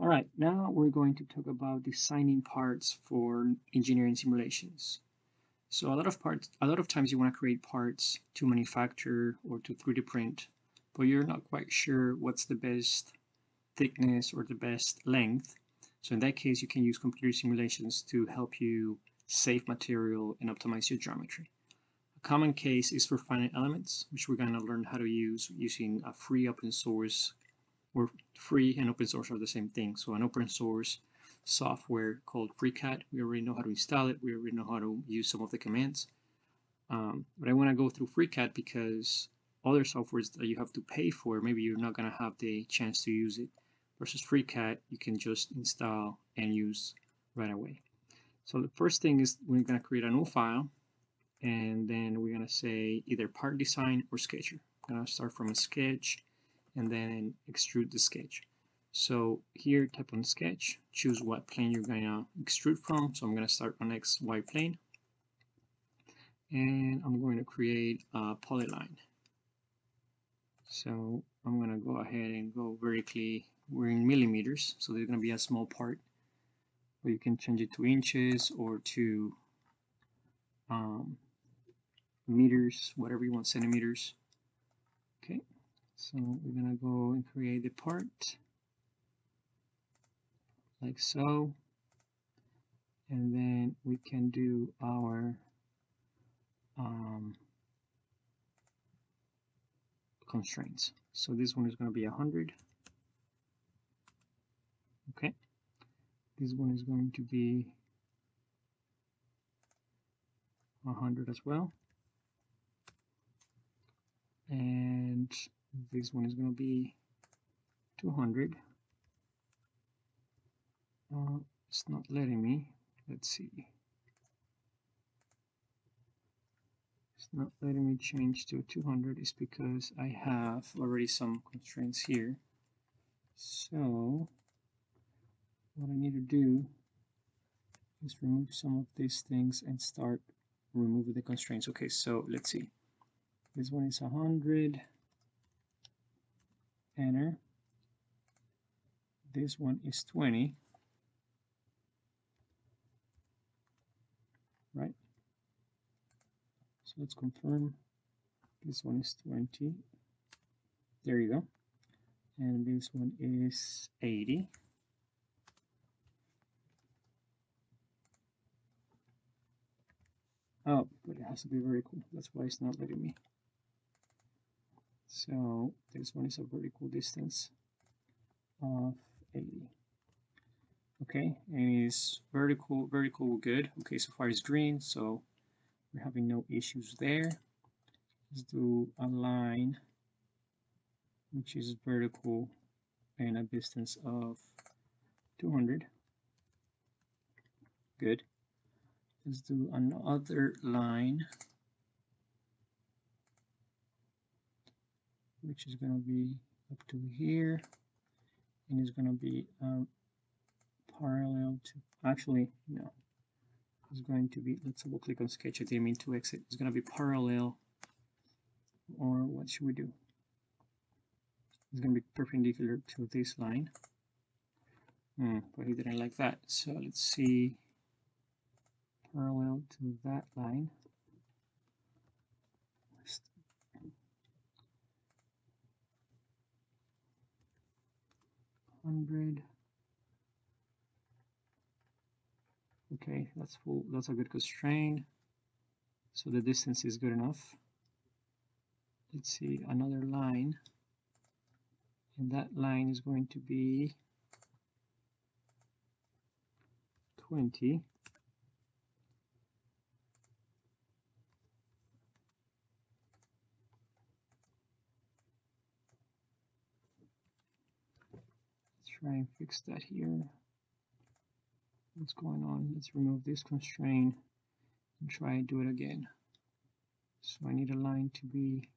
All right, now we're going to talk about designing parts for engineering simulations. So a lot of parts, a lot of times you want to create parts to manufacture or to 3D print, but you're not quite sure what's the best thickness or the best length. So in that case, you can use computer simulations to help you save material and optimize your geometry. A common case is for finite elements, which we're going to learn how to use using a free open source or free and open source are the same thing. So an open source software called FreeCAD, we already know how to install it. We already know how to use some of the commands. Um, but I want to go through FreeCAD because other softwares that you have to pay for, maybe you're not going to have the chance to use it. Versus FreeCAD, you can just install and use right away. So the first thing is we're going to create a new file and then we're going to say either part design or sketcher. I'm going to start from a sketch and then extrude the sketch. So here type on sketch, choose what plane you're going to extrude from. So I'm going to start on XY plane. And I'm going to create a polyline. So I'm going to go ahead and go vertically. We're in millimeters, so there's going to be a small part. But you can change it to inches or to um, meters, whatever you want, centimeters. Okay, so we're gonna go and create the part like so. And then we can do our um, constraints. So this one is going to be 100. Okay. This one is going to be 100 as well. And this one is going to be 200 uh, it's not letting me. Let's see. It's not letting me change to 200 is because I have already some constraints here. So what I need to do is remove some of these things and start removing the constraints. Okay so let's see. This one is 100 enter this one is 20 right? So let's confirm. This one is 20 there you go. And this one is 80 oh but it has to be very cool. that's why it's not letting me so this one is a vertical distance of 80. Okay, and it's vertical, vertical good. Okay, so far it's green, so we're having no issues there. Let's do a line which is vertical and a distance of 200. Good. Let's do another line which is going to be up to here and is going to be um, parallel to actually no. It's going to be let's double click on sketch mean to exit. It's going to be parallel or what should we do? It's going to be perpendicular to this line. Hmm, but he didn't like that. So let's see. Parallel to that line hundred. Okay, that's full. That's a good constraint. So the distance is good enough. Let's see another line, and that line is going to be 20. Try and fix that here. What's going on? Let's remove this constraint and try and do it again. So I need a line to be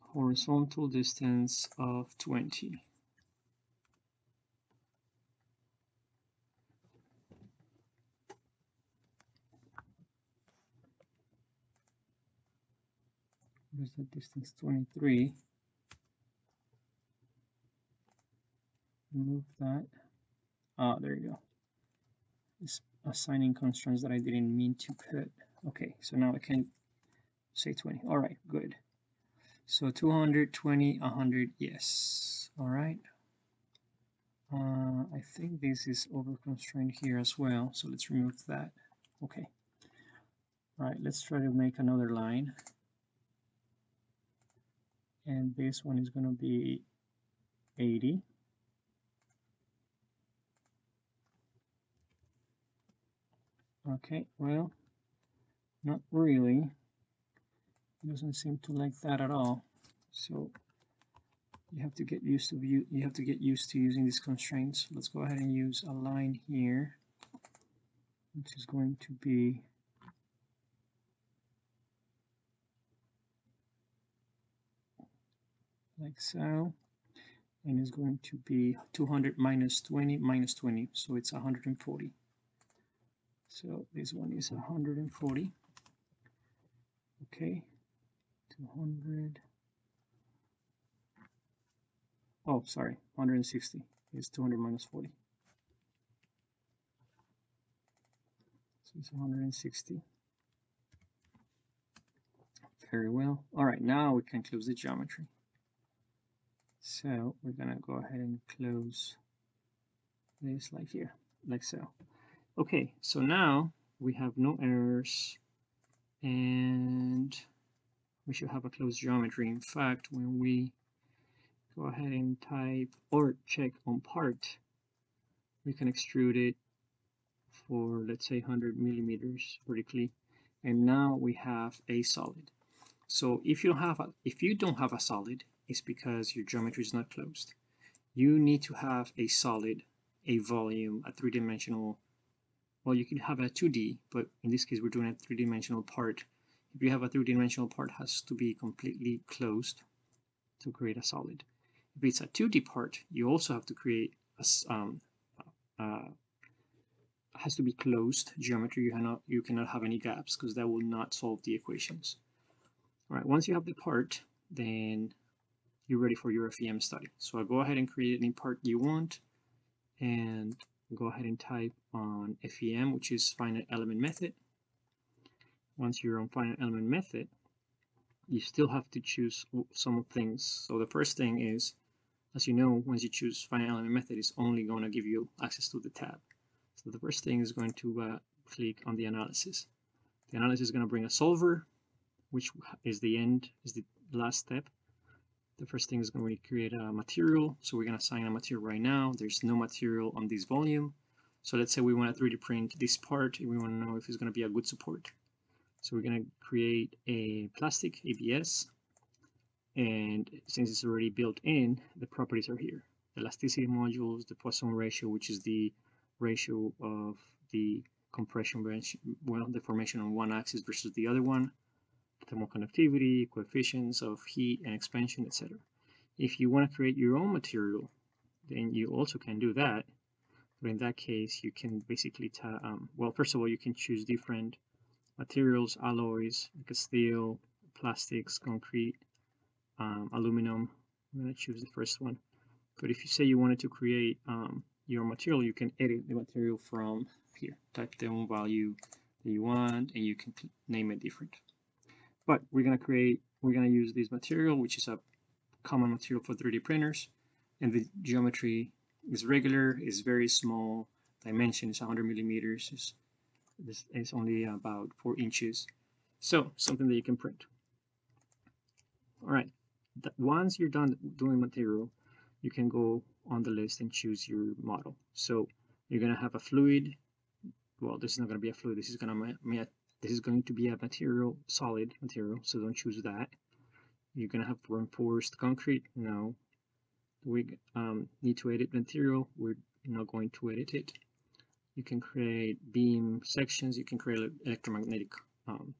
horizontal distance of 20. Where's the distance 23? remove that. Ah, there you go. It's assigning constraints that I didn't mean to put. Okay, so now I can say 20. All right, good. So 220, 100, yes. All right. Uh, I think this is over constrained here as well, so let's remove that. Okay. All right, let's try to make another line. And this one is going to be 80. Okay, well, not really. It doesn't seem to like that at all. So you have to get used to you you have to get used to using these constraints. Let's go ahead and use a line here, which is going to be like so. And it's going to be 200 minus 20 minus 20 so it's 140 so this one is 140 okay 200 oh sorry 160 is 200 minus 40 so it's 160 very well. All right now we can close the geometry so we're gonna go ahead and close this like here like so. Okay so now we have no errors and we should have a closed geometry. In fact when we go ahead and type or check on part we can extrude it for let's say 100 millimeters vertically and now we have a solid. So if you don't have a, if you don't have a solid is because your geometry is not closed. You need to have a solid, a volume, a three-dimensional, well, you can have a 2D, but in this case, we're doing a three-dimensional part. If you have a three-dimensional part, has to be completely closed to create a solid. If it's a 2D part, you also have to create a, um, uh, has to be closed geometry. You cannot, you cannot have any gaps because that will not solve the equations. All right, once you have the part, then you're ready for your FEM study. So I'll go ahead and create any part you want and go ahead and type on FEM, which is finite element method. Once you're on finite element method, you still have to choose some things. So the first thing is, as you know, once you choose finite element method, it's only going to give you access to the tab. So the first thing is going to uh, click on the analysis. The analysis is going to bring a solver, which is the end, is the last step the first thing is going to be create a material. So we're going to assign a material right now. There's no material on this volume. So let's say we want to 3D print this part and we want to know if it's going to be a good support. So we're going to create a plastic ABS. And since it's already built in, the properties are here. The elasticity modules, the Poisson ratio, which is the ratio of the compression, well, the deformation on one axis versus the other one thermal conductivity, coefficients of heat and expansion, etc. If you want to create your own material, then you also can do that. But in that case, you can basically, um, well, first of all, you can choose different materials, alloys, like steel, plastics, concrete, um, aluminum. I'm going to choose the first one. But if you say you wanted to create um, your material, you can edit the material from here. Type the own value that you want, and you can name it different. But we're going to create, we're going to use this material, which is a common material for 3D printers. And the geometry is regular, is very small. Dimension is 100 millimeters. Is this is only about four inches. So something that you can print. All right. Once you're done doing material, you can go on the list and choose your model. So you're going to have a fluid. Well, this is not going to be a fluid. This is going to this is going to be a material, solid material, so don't choose that. You're going to have reinforced concrete. No. We um, need to edit material. We're not going to edit it. You can create beam sections. You can create electromagnetic um,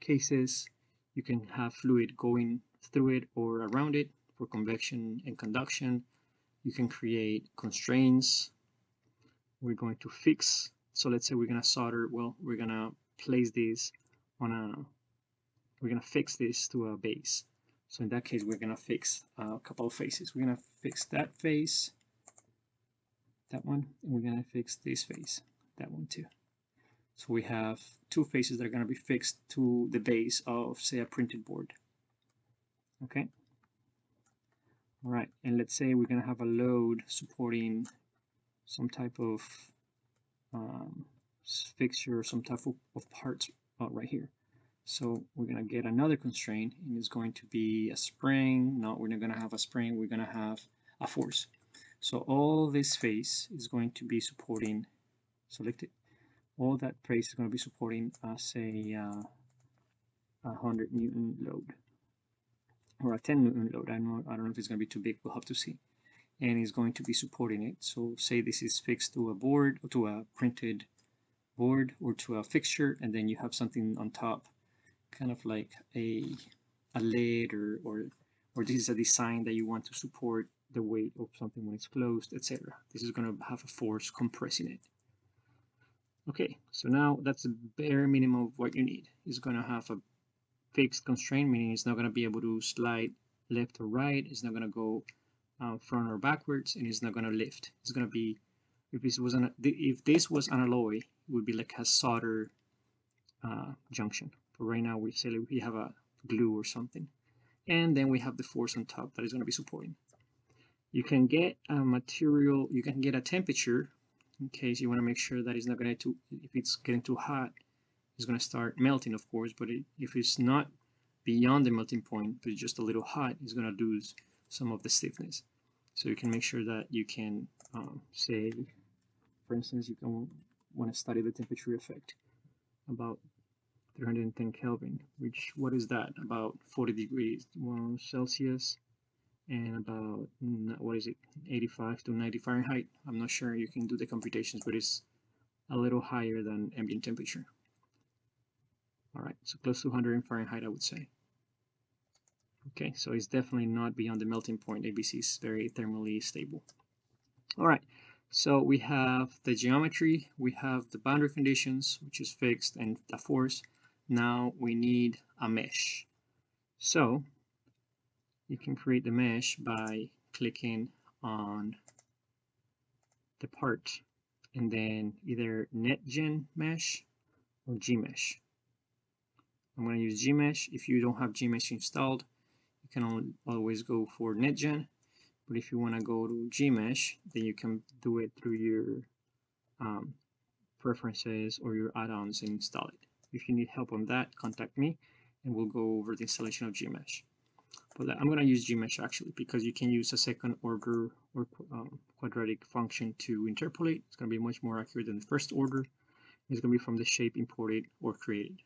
cases. You can have fluid going through it or around it for convection and conduction. You can create constraints. We're going to fix. So let's say we're going to solder. Well, we're going to place this on a, we're to fix this to a base. So in that case, we're to fix a couple of faces. We're to fix that face that one, and we're gonna fix this face, that one too. So we have two faces that are gonna be fixed to the base of, say, a printed board. Okay. All right, and let's say we're gonna have a load supporting some type of um, fixture or some type of, parts uh, right here. So we're gonna get another constraint and it's going to be a spring. No, we're not gonna have a spring, we're gonna have a force. So all this face is going to be supporting, select it, all that face is going to be supporting, uh, say, uh, a 100 Newton load or a 10 Newton load. I know, I don't know if it's going to be too big, we'll have to see. And it's going to be supporting it. So say this is fixed to a board, or to a printed board or to a fixture, and then you have something on top, kind of like a, a lid or, or, or this is a design that you want to support the weight of something when it's closed, etc. This is going to have a force compressing it. Okay, so now that's the bare minimum of what you need. It's going to have a fixed constraint, meaning it's not going to be able to slide left or right. It's not going to go uh, front or backwards, and it's not going to lift. It's going to be, if this was an, if this was an alloy, would be like a solder uh, junction. But right now we say we have a glue or something, and then we have the force on top that is going to be supporting you can get a material, you can get a temperature in case you want to make sure that it's not going to, if it's getting too hot, it's going to start melting, of course, but it, if it's not beyond the melting point, but just a little hot, it's going to lose some of the stiffness. So you can make sure that you can um, say, for instance, you can want to study the temperature effect about 310 Kelvin, which, what is that? About 40 degrees Celsius and about mm, what is it? 85 to 90 Fahrenheit. I'm not sure you can do the computations but it's a little higher than ambient temperature. All right so close to 100 Fahrenheit I would say. Okay so it's definitely not beyond the melting point. ABS is very thermally stable. All right so we have the geometry we have the boundary conditions which is fixed and the force now we need a mesh so you can create the mesh by clicking on the part and then either NetGen mesh or Gmsh. I'm going to use Gmsh. If you don't have Gmsh installed, you can always go for NetGen. But if you want to go to Gmsh, then you can do it through your um, preferences or your add-ons and install it. If you need help on that, contact me and we'll go over the installation of Gmsh. But I'm going to use Gmsh actually because you can use a second order or um, quadratic function to interpolate. It's going to be much more accurate than the first order. It's going to be from the shape imported or created.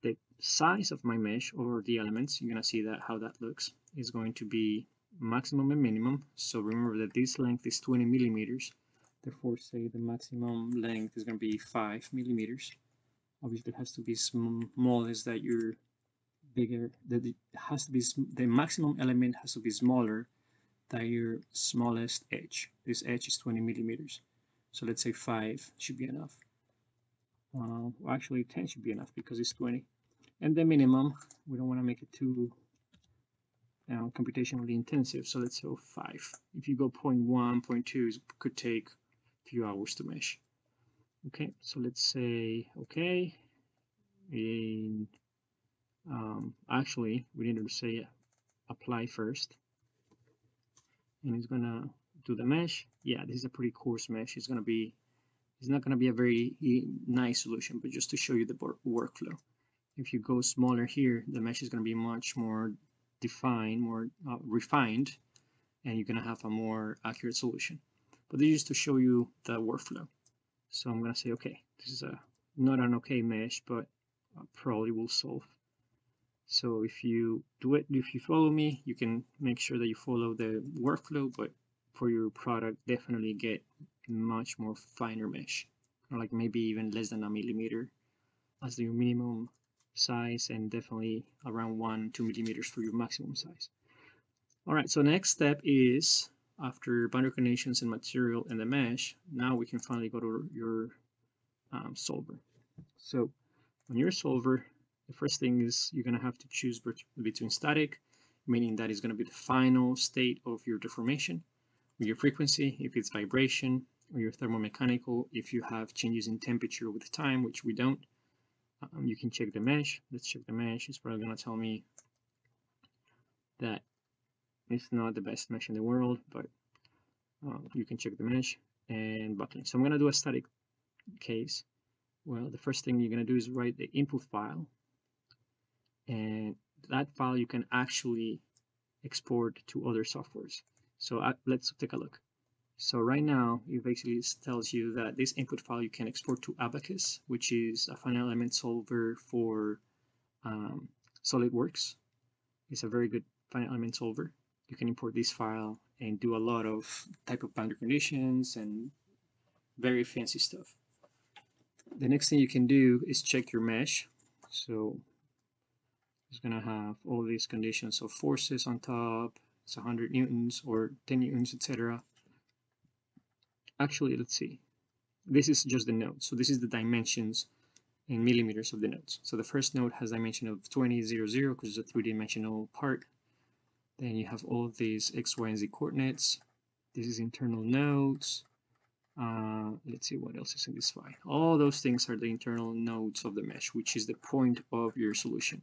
The size of my mesh or the elements, you're going to see that how that looks, is going to be maximum and minimum. So remember that this length is 20 millimeters. Therefore, say the maximum length is going to be 5 millimeters. Obviously, it has to be smallest that you're bigger that it has to be the maximum element has to be smaller than your smallest edge this edge is 20 millimeters so let's say 5 should be enough uh, actually 10 should be enough because it's 20 and the minimum we don't want to make it too uh, computationally intensive. So let's say 5 if you go 0 0.1 0 0.2 it could take a few hours to mesh. Okay so let's say okay in um, actually we need to say apply first. And it's gonna do the mesh. Yeah this is a pretty coarse mesh. It's gonna be it's not gonna be a very nice solution but just to show you the workflow. If you go smaller here the mesh is gonna be much more defined more uh, refined and you're gonna have a more accurate solution. But this is to show you the workflow. So I'm gonna say okay this is a not an okay mesh but uh, probably will solve. So if you do it, if you follow me, you can make sure that you follow the workflow, but for your product, definitely get much more finer mesh, or like maybe even less than a millimeter as your minimum size and definitely around one, two millimeters for your maximum size. All right, so next step is after boundary conditions and material and the mesh, now we can finally go to your um, solver. So on your solver, the first thing is you're going to have to choose between static, meaning that is going to be the final state of your deformation, your frequency, if it's vibration, or your thermomechanical, if you have changes in temperature with time, which we don't. Um, you can check the mesh. Let's check the mesh. It's probably going to tell me that it's not the best mesh in the world, but uh, you can check the mesh and buckling. So I'm going to do a static case. Well, the first thing you're going to do is write the input file. And that file you can actually export to other softwares. So uh, let's take a look. So right now, it basically tells you that this input file you can export to Abaqus, which is a finite element solver for um, SolidWorks. It's a very good finite element solver. You can import this file and do a lot of type of boundary conditions and very fancy stuff. The next thing you can do is check your mesh. So it's going to have all these conditions of forces on top, it's 100 newtons or 10 newtons, etc actually let's see. This is just the node so this is the dimensions in millimeters of the nodes. So the first node has dimension of 20 0 0 because it's a three-dimensional part then you have all of these x y and z coordinates. This is internal nodes. Uh, let's see what else is in this file. All those things are the internal nodes of the mesh which is the point of your solution.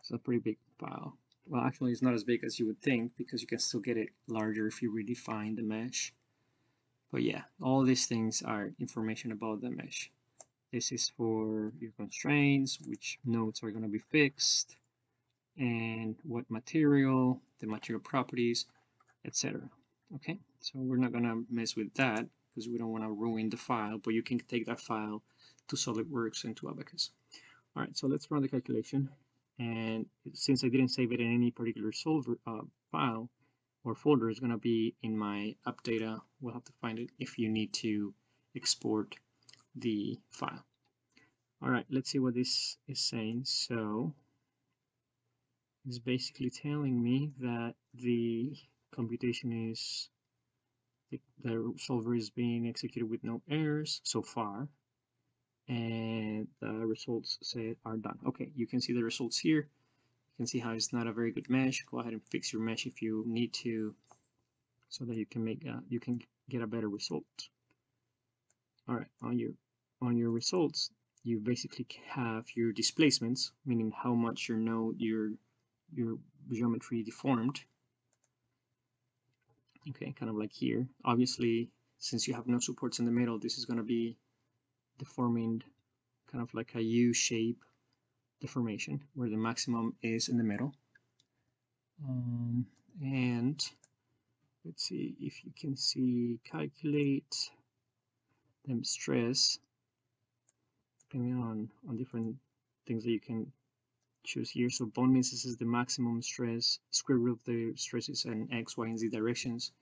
It's a pretty big file. Well actually it's not as big as you would think because you can still get it larger if you redefine the mesh but yeah, all these things are information about the mesh. This is for your constraints, which nodes are going to be fixed, and what material, the material properties, etc. Okay, so we're not going to mess with that because we don't want to ruin the file, but you can take that file to SolidWorks and to Abaqus. All right, so let's run the calculation. And since I didn't save it in any particular solver uh, file, or folder is going to be in my app data. We'll have to find it if you need to export the file. All right, let's see what this is saying. So it's basically telling me that the computation is the, the solver is being executed with no errors so far and the results say are done okay you can see the results here you can see how it's not a very good mesh. Go ahead and fix your mesh if you need to so that you can make a, you can get a better result. All right, on your on your results, you basically have your displacements, meaning how much your node your your geometry deformed. Okay, kind of like here. Obviously, since you have no supports in the middle, this is going to be deforming kind of like a U shape deformation where the maximum is in the middle. Um, and let's see if you can see calculate them stress depending on on different things that you can choose here. So von Mises this is the maximum stress square root of the stresses in x y and z directions.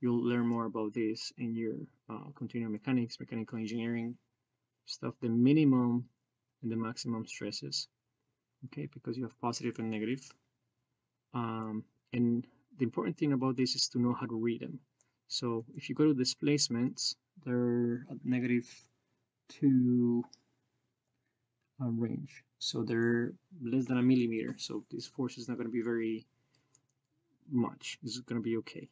You'll learn more about this in your uh, continuum mechanics mechanical engineering stuff. The minimum and the maximum stresses okay because you have positive and negative. Um, and the important thing about this is to know how to read them. So if you go to displacements they're at negative 2 uh, range. So they're less than a millimeter. So this force is not going to be very much. This is going to be okay